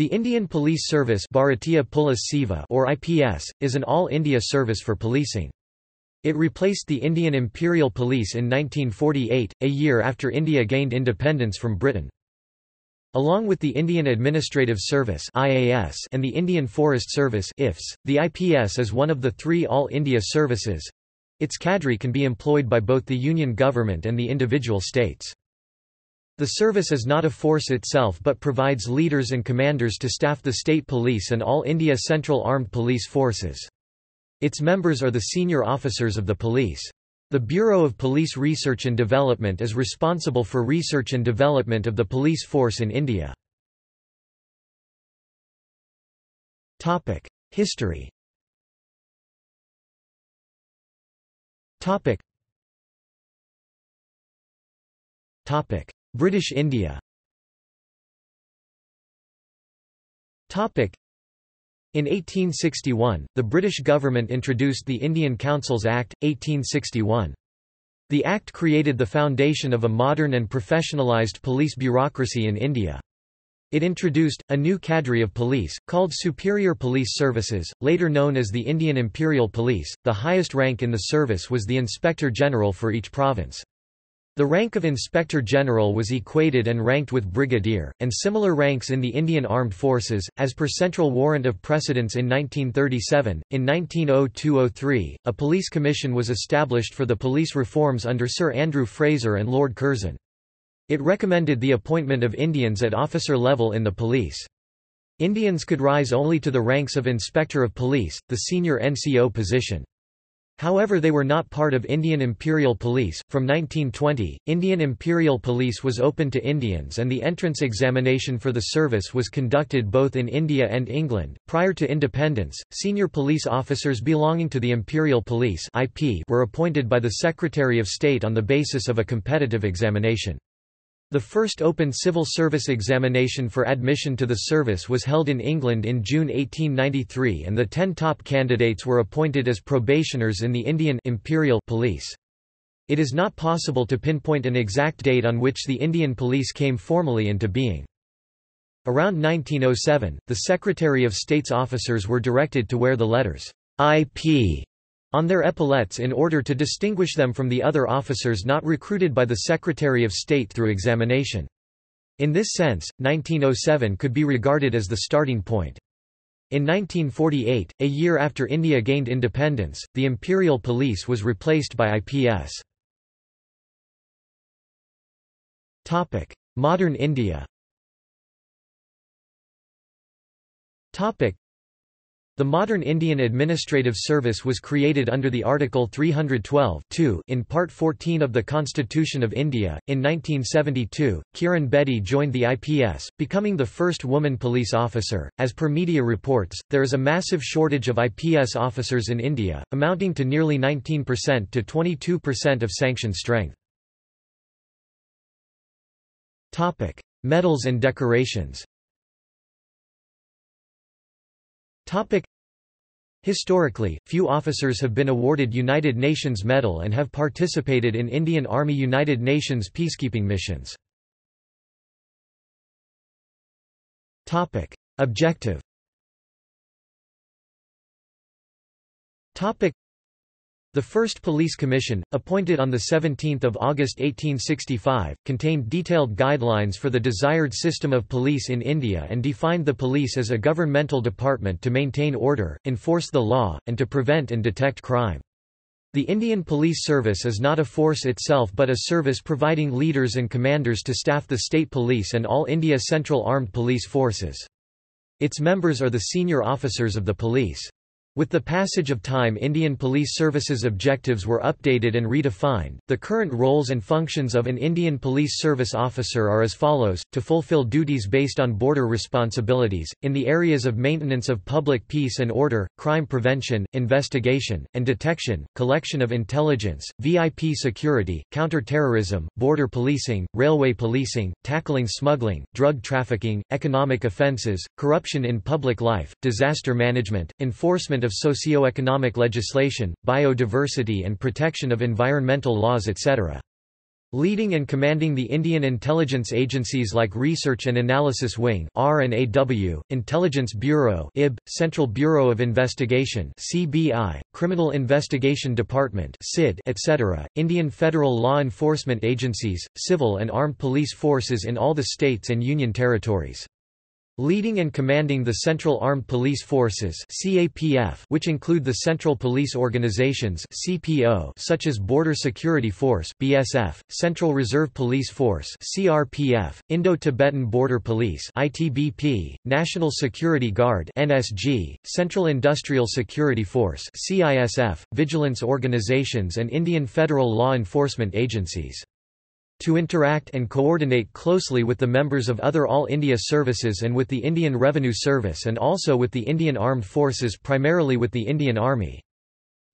The Indian Police Service Bharatiya Police Seva or IPS, is an all-India service for policing. It replaced the Indian Imperial Police in 1948, a year after India gained independence from Britain. Along with the Indian Administrative Service (IAS) and the Indian Forest Service (IFS), the IPS is one of the three all-India services. Its cadre can be employed by both the union government and the individual states. The service is not a force itself but provides leaders and commanders to staff the state police and all India Central Armed Police Forces. Its members are the senior officers of the police. The Bureau of Police Research and Development is responsible for research and development of the police force in India. History British India in 1861, the British government introduced the Indian Councils Act, 1861. The Act created the foundation of a modern and professionalised police bureaucracy in India. It introduced, a new cadre of police, called Superior Police Services, later known as the Indian Imperial Police. The highest rank in the service was the Inspector General for each province. The rank of Inspector General was equated and ranked with Brigadier, and similar ranks in the Indian Armed Forces, as per Central Warrant of Precedence in 1937. In 1902–03, a police commission was established for the police reforms under Sir Andrew Fraser and Lord Curzon. It recommended the appointment of Indians at officer level in the police. Indians could rise only to the ranks of Inspector of Police, the senior NCO position. However they were not part of Indian Imperial Police. From 1920, Indian Imperial Police was open to Indians and the entrance examination for the service was conducted both in India and England. Prior to independence, senior police officers belonging to the Imperial Police (IP) were appointed by the Secretary of State on the basis of a competitive examination. The first open civil service examination for admission to the service was held in England in June 1893 and the ten top candidates were appointed as probationers in the Indian Imperial Police. It is not possible to pinpoint an exact date on which the Indian Police came formally into being. Around 1907, the Secretary of State's officers were directed to wear the letters IP on their epaulets in order to distinguish them from the other officers not recruited by the Secretary of State through examination. In this sense, 1907 could be regarded as the starting point. In 1948, a year after India gained independence, the Imperial Police was replaced by IPS. Modern India the modern Indian Administrative Service was created under the Article 312 in Part 14 of the Constitution of India. In 1972, Kiran Bedi joined the IPS, becoming the first woman police officer. As per media reports, there is a massive shortage of IPS officers in India, amounting to nearly 19% to 22% of sanctioned strength. Medals and decorations. Historically, few officers have been awarded United Nations Medal and have participated in Indian Army United Nations peacekeeping missions. Objective the first police commission, appointed on 17 August 1865, contained detailed guidelines for the desired system of police in India and defined the police as a governmental department to maintain order, enforce the law, and to prevent and detect crime. The Indian Police Service is not a force itself but a service providing leaders and commanders to staff the state police and all India Central Armed Police Forces. Its members are the senior officers of the police. With the passage of time Indian Police Service's objectives were updated and redefined. The current roles and functions of an Indian Police Service officer are as follows, to fulfill duties based on border responsibilities, in the areas of maintenance of public peace and order, crime prevention, investigation, and detection, collection of intelligence, VIP security, counter-terrorism, border policing, railway policing, tackling smuggling, drug trafficking, economic offences, corruption in public life, disaster management, enforcement of socio-economic legislation, biodiversity and protection of environmental laws etc. Leading and commanding the Indian intelligence agencies like Research and Analysis Wing (R&AW), Intelligence Bureau (IB), Central Bureau of Investigation (CBI), Criminal Investigation Department (CID), etc., Indian federal law enforcement agencies, civil and armed police forces in all the states and union territories. Leading and commanding the Central Armed Police Forces which include the Central Police Organizations such as Border Security Force BSF, Central Reserve Police Force CRPF, Indo-Tibetan Border Police ITBP, National Security Guard NSG, Central Industrial Security Force CISF, Vigilance Organizations and Indian federal law enforcement agencies to interact and coordinate closely with the members of other All India services and with the Indian Revenue Service and also with the Indian Armed Forces primarily with the Indian Army.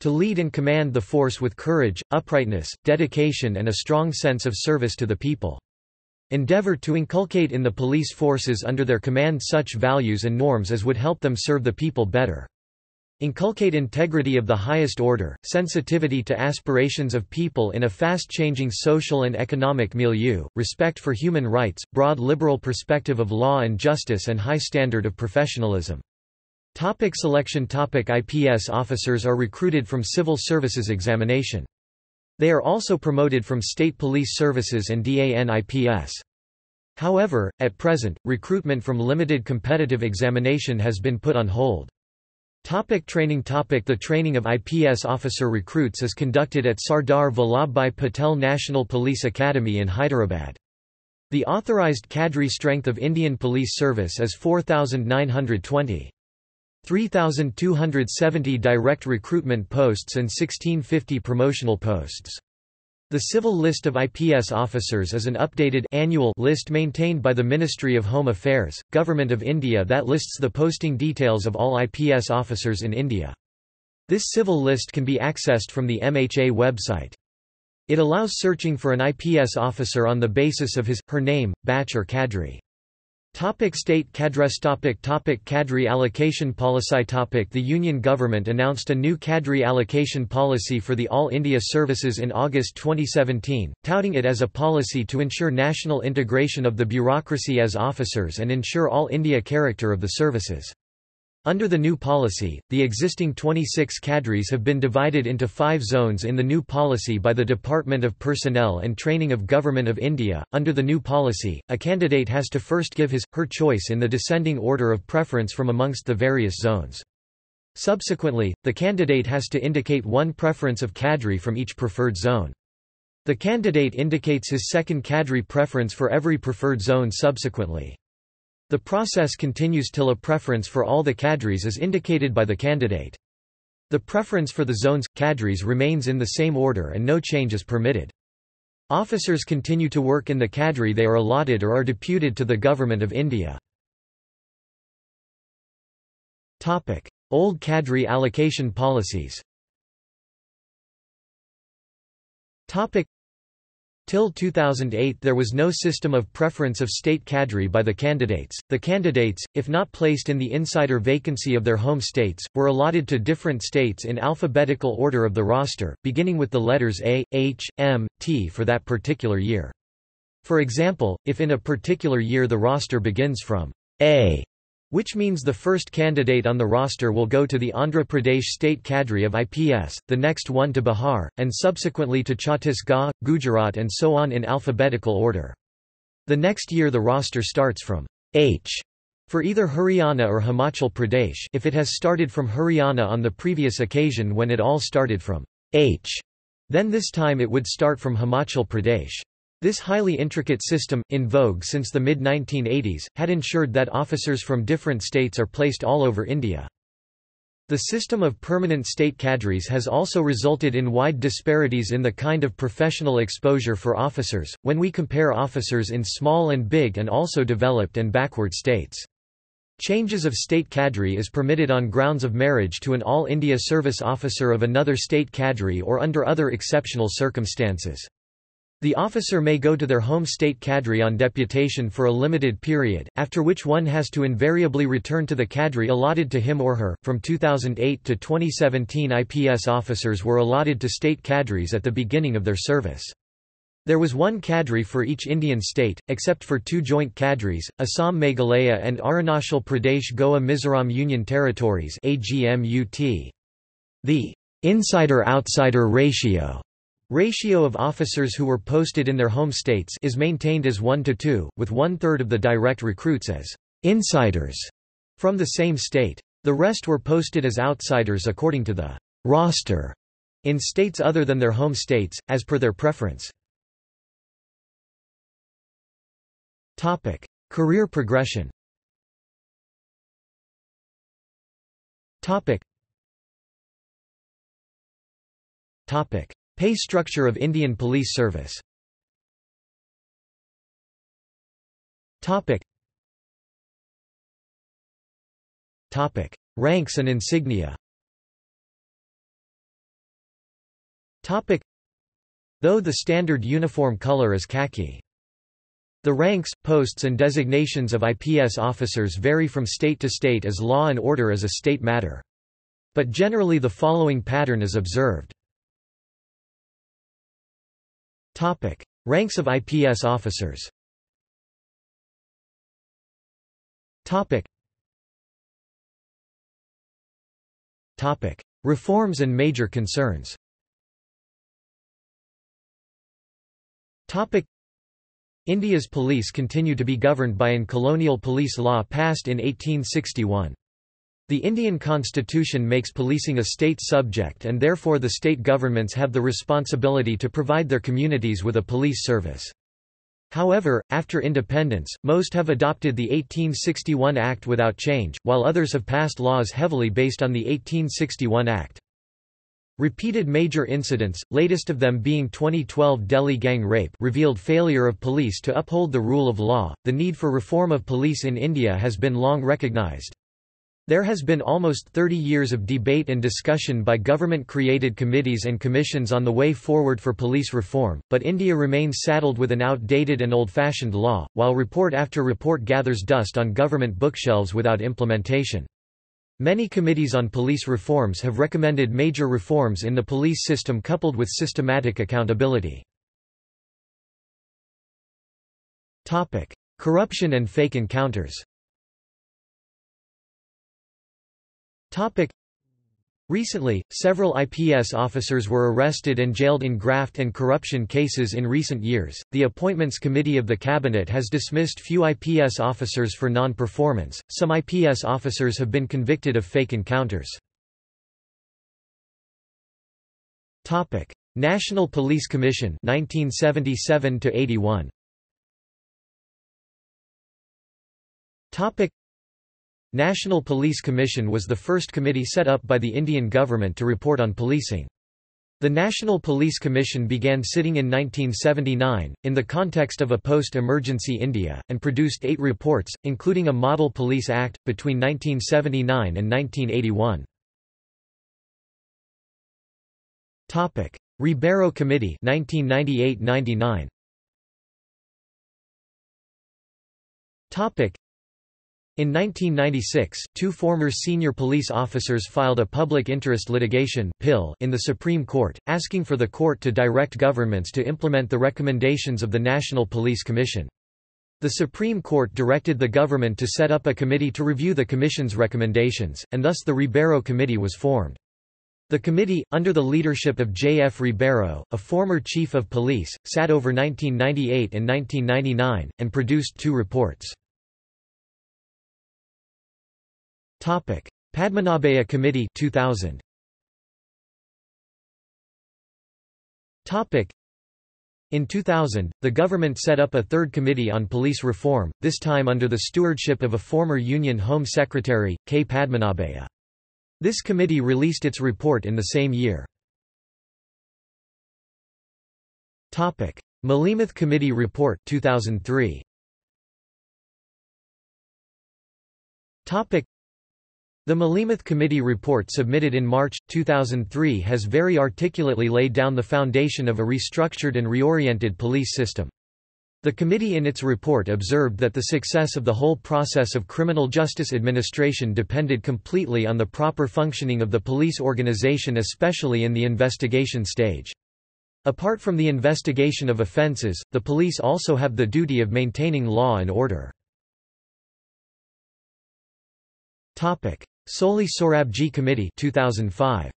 To lead and command the force with courage, uprightness, dedication and a strong sense of service to the people. Endeavour to inculcate in the police forces under their command such values and norms as would help them serve the people better. Inculcate integrity of the highest order, sensitivity to aspirations of people in a fast-changing social and economic milieu, respect for human rights, broad liberal perspective of law and justice and high standard of professionalism. Topic selection Topic IPS officers are recruited from civil services examination. They are also promoted from state police services and DAN-IPS. However, at present, recruitment from limited competitive examination has been put on hold. Topic training topic The training of IPS officer recruits is conducted at Sardar Vallabhbhai Patel National Police Academy in Hyderabad. The authorized cadre strength of Indian Police Service is 4,920. 3,270 direct recruitment posts and 1650 promotional posts. The civil list of IPS officers is an updated annual list maintained by the Ministry of Home Affairs, Government of India that lists the posting details of all IPS officers in India. This civil list can be accessed from the MHA website. It allows searching for an IPS officer on the basis of his, her name, batch or cadre. Topic state cadres topic topic Cadre allocation policy topic The Union government announced a new cadre allocation policy for the All India services in August 2017, touting it as a policy to ensure national integration of the bureaucracy as officers and ensure all India character of the services. Under the new policy, the existing 26 cadres have been divided into five zones in the new policy by the Department of Personnel and Training of Government of India. Under the new policy, a candidate has to first give his, her choice in the descending order of preference from amongst the various zones. Subsequently, the candidate has to indicate one preference of cadre from each preferred zone. The candidate indicates his second cadre preference for every preferred zone subsequently. The process continues till a preference for all the cadres is indicated by the candidate. The preference for the zone's, cadres remains in the same order and no change is permitted. Officers continue to work in the cadre they are allotted or are deputed to the Government of India. Topic: Old cadre allocation policies Till 2008 there was no system of preference of state cadre by the candidates. The candidates, if not placed in the insider vacancy of their home states, were allotted to different states in alphabetical order of the roster, beginning with the letters A, H, M, T for that particular year. For example, if in a particular year the roster begins from A, which means the first candidate on the roster will go to the Andhra Pradesh state cadre of IPS, the next one to Bihar, and subsequently to Chhattisgarh, Gujarat and so on in alphabetical order. The next year the roster starts from H for either Haryana or Himachal Pradesh if it has started from Haryana on the previous occasion when it all started from H, then this time it would start from Himachal Pradesh. This highly intricate system, in vogue since the mid-1980s, had ensured that officers from different states are placed all over India. The system of permanent state cadres has also resulted in wide disparities in the kind of professional exposure for officers, when we compare officers in small and big and also developed and backward states. Changes of state cadre is permitted on grounds of marriage to an All India service officer of another state cadre or under other exceptional circumstances. The officer may go to their home state cadre on deputation for a limited period, after which one has to invariably return to the cadre allotted to him or her. From 2008 to 2017, IPS officers were allotted to state cadres at the beginning of their service. There was one cadre for each Indian state, except for two joint cadres, Assam Meghalaya and Arunachal Pradesh Goa Mizoram Union Territories The insider-outsider ratio ratio of officers who were posted in their home states is maintained as 1 to 2, with one-third of the direct recruits as insiders from the same state. The rest were posted as outsiders according to the roster in states other than their home states, as per their preference. Topic: Career progression. Topic. Topic: Pay structure of Indian Police Service. Topic. Topic: Ranks and insignia. Topic. Though the standard uniform color is khaki, the ranks, posts and designations of IPS officers vary from state to state as law and order is a state matter. But generally the following pattern is observed. Topic: Ranks of IPS officers. Topic: Topic: Reforms and major concerns. Topic: India's police continue to be governed by an colonial police law passed in 1861. The Indian constitution makes policing a state subject and therefore the state governments have the responsibility to provide their communities with a police service. However, after independence, most have adopted the 1861 Act without change, while others have passed laws heavily based on the 1861 Act. Repeated major incidents, latest of them being 2012 Delhi gang rape revealed failure of police to uphold the rule of law. The need for reform of police in India has been long recognized. There has been almost 30 years of debate and discussion by government-created committees and commissions on the way forward for police reform, but India remains saddled with an outdated and old-fashioned law, while report after report gathers dust on government bookshelves without implementation. Many committees on police reforms have recommended major reforms in the police system coupled with systematic accountability. Corruption and fake encounters Recently, several IPS officers were arrested and jailed in graft and corruption cases in recent years. The Appointments Committee of the Cabinet has dismissed few IPS officers for non performance. Some IPS officers have been convicted of fake encounters. Topic: National Police Commission 1977 to 81. Topic: National Police Commission was the first committee set up by the Indian government to report on policing. The National Police Commission began sitting in 1979, in the context of a post-emergency India, and produced eight reports, including a Model Police Act, between 1979 and 1981. Ribeiro Committee 1998–99. In 1996, two former senior police officers filed a public interest litigation in the Supreme Court, asking for the court to direct governments to implement the recommendations of the National Police Commission. The Supreme Court directed the government to set up a committee to review the Commission's recommendations, and thus the Ribeiro Committee was formed. The committee, under the leadership of J. F. Ribeiro, a former chief of police, sat over 1998 and 1999, and produced two reports. Topic: Padmanabhaiah Committee 2000. Topic: in 2000, the government set up a third committee on police reform, this time under the stewardship of a former Union Home Secretary, K. Padmanabhaiah. This committee released its report in the same year. Malimath Committee Report 2003. The Malimath Committee report submitted in March, 2003 has very articulately laid down the foundation of a restructured and reoriented police system. The committee in its report observed that the success of the whole process of criminal justice administration depended completely on the proper functioning of the police organization especially in the investigation stage. Apart from the investigation of offences, the police also have the duty of maintaining law and order. Soli Sorabji Committee 2005.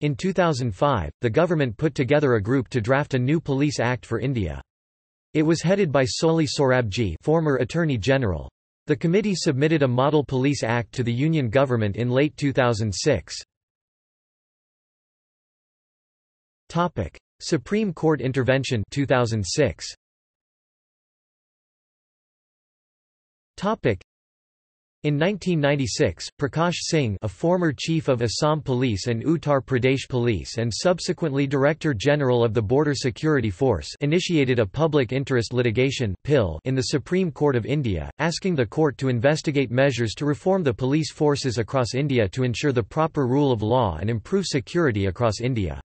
In 2005, the government put together a group to draft a new Police Act for India. It was headed by Soli Sorabji former Attorney General. The committee submitted a Model Police Act to the Union government in late 2006. Supreme Court intervention 2006. In 1996, Prakash Singh a former chief of Assam Police and Uttar Pradesh Police and subsequently Director General of the Border Security Force initiated a public interest litigation in the Supreme Court of India, asking the court to investigate measures to reform the police forces across India to ensure the proper rule of law and improve security across India.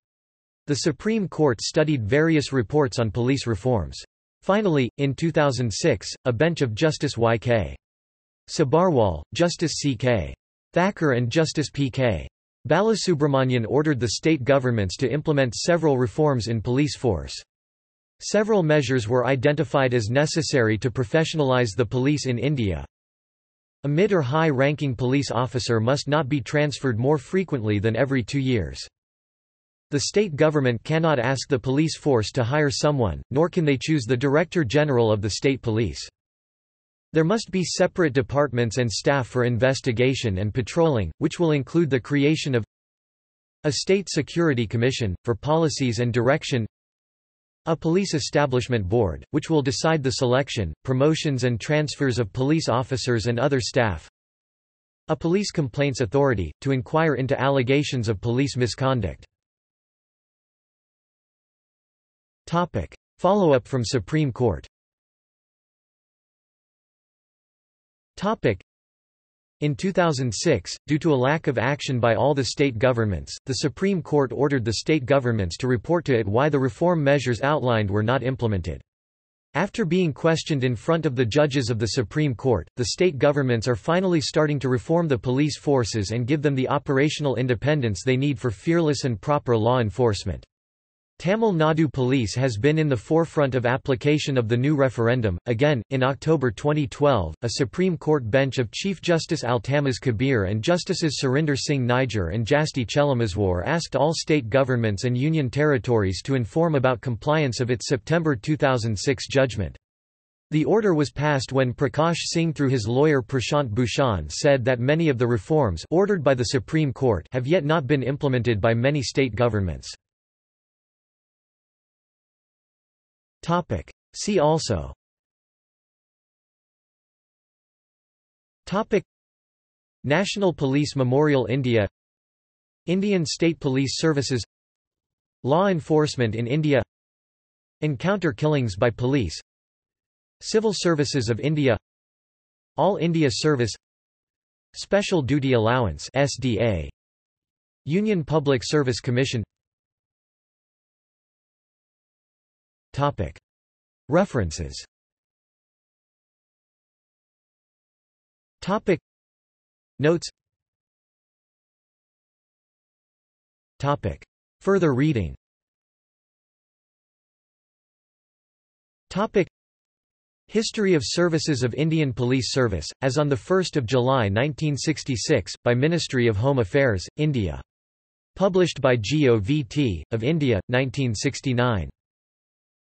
The Supreme Court studied various reports on police reforms. Finally, in 2006, a bench of Justice Y.K. Sabharwal, Justice C.K. Thakur and Justice P.K. Balasubramanian ordered the state governments to implement several reforms in police force. Several measures were identified as necessary to professionalize the police in India. A mid or high-ranking police officer must not be transferred more frequently than every two years. The state government cannot ask the police force to hire someone, nor can they choose the Director General of the state police. There must be separate departments and staff for investigation and patrolling, which will include the creation of a State Security Commission, for policies and direction a Police Establishment Board, which will decide the selection, promotions and transfers of police officers and other staff a Police Complaints Authority, to inquire into allegations of police misconduct. Follow-up from Supreme Court In 2006, due to a lack of action by all the state governments, the Supreme Court ordered the state governments to report to it why the reform measures outlined were not implemented. After being questioned in front of the judges of the Supreme Court, the state governments are finally starting to reform the police forces and give them the operational independence they need for fearless and proper law enforcement. Tamil Nadu Police has been in the forefront of application of the new referendum. Again, in October 2012, a Supreme Court bench of Chief Justice Altamas Kabir and Justices Surinder Singh Nijjar and Jasti Chelameswar asked all state governments and union territories to inform about compliance of its September 2006 judgment. The order was passed when Prakash Singh through his lawyer Prashant Bhushan said that many of the reforms ordered by the Supreme Court have yet not been implemented by many state governments. Topic. See also. Topic. National Police Memorial India. Indian State Police Services. Law enforcement in India. Encounter killings by police. Civil Services of India. All India Service. Special Duty Allowance SDA Union Public Service Commission References. Notes. Further reading. History of Services of Indian Police Service, as on 1 July 1966, by Ministry of Home Affairs, India. Published by GOVT, of India, 1969.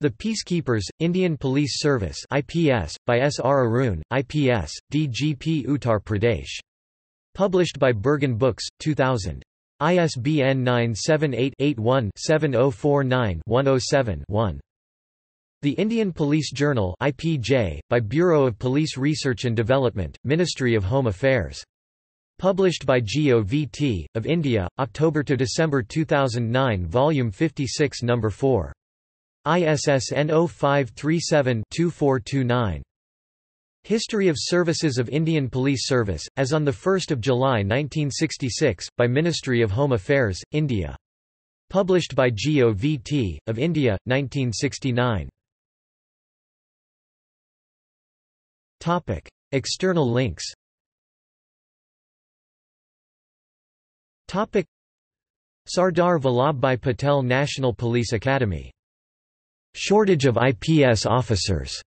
The Peacekeepers, Indian Police Service IPS, by S. R. Arun, IPS, DGP Uttar Pradesh. Published by Bergen Books, 2000. ISBN 978-81-7049-107-1. The Indian Police Journal IPJ, by Bureau of Police Research and Development, Ministry of Home Affairs. Published by GOVT, of India, October–December 2009 Volume 56 No. 4. ISSN 0537-2429. History of Services of Indian Police Service, as on 1 July 1966, by Ministry of Home Affairs, India. Published by GOVT, of India, 1969. External links Sardar Vallabhbhai Patel National Police Academy. Shortage of IPS officers.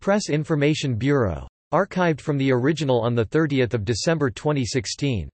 Press Information Bureau. Archived from the original on 30 December 2016.